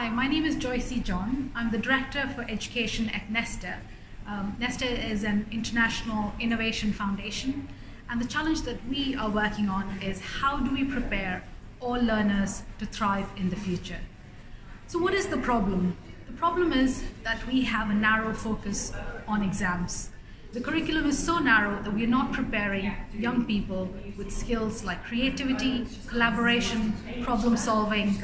Hi, my name is Joysy John. I'm the Director for Education at Nesta. Um, Nesta is an international innovation foundation, and the challenge that we are working on is how do we prepare all learners to thrive in the future? So, what is the problem? The problem is that we have a narrow focus on exams. The curriculum is so narrow that we are not preparing young people with skills like creativity, collaboration, problem solving,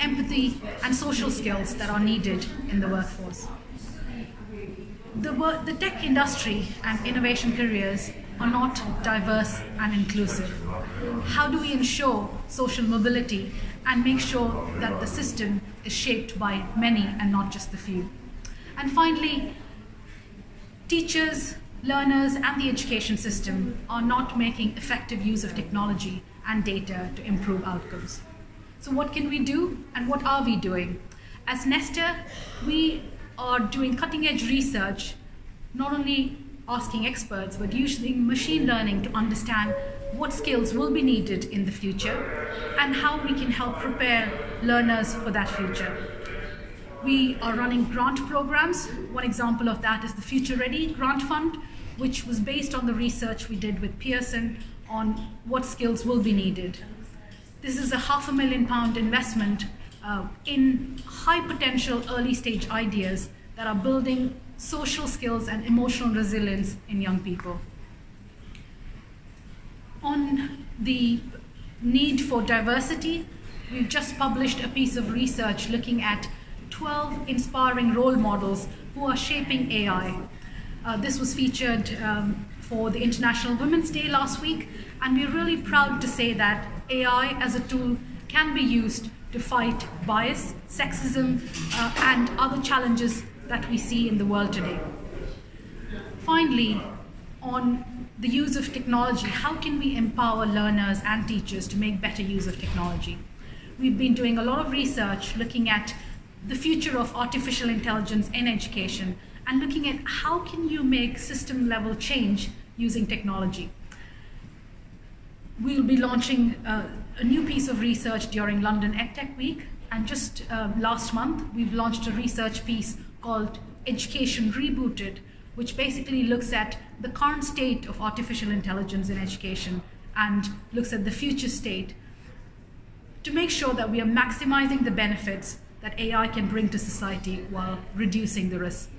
empathy, and social skills that are needed in the workforce. The, the tech industry and innovation careers are not diverse and inclusive. How do we ensure social mobility and make sure that the system is shaped by many and not just the few? And finally, teachers, learners, and the education system are not making effective use of technology and data to improve outcomes. So, what can we do, and what are we doing? As Nesta, we are doing cutting edge research, not only asking experts, but using machine learning to understand what skills will be needed in the future and how we can help prepare learners for that future. We are running grant programs. One example of that is the Future Ready Grant Fund, which was based on the research we did with Pearson on what skills will be needed. This is a half a million pound investment uh, in high potential early stage ideas that are building social skills and emotional resilience in young people. On the need for diversity, we've just published a piece of research looking at 12 inspiring role models who are shaping AI. Uh, this was featured um, for the International Women's Day last week, and we're really proud to say that AI as a tool can be used to fight bias, sexism, uh, and other challenges that we see in the world today. Finally, on the use of technology, how can we empower learners and teachers to make better use of technology? We've been doing a lot of research looking at the future of artificial intelligence in education and looking at how can you make system level change using technology. We'll be launching uh, a new piece of research during London EdTech Week and just uh, last month we've launched a research piece called Education Rebooted which basically looks at the current state of artificial intelligence in education and looks at the future state to make sure that we are maximizing the benefits that AI can bring to society while reducing the risk.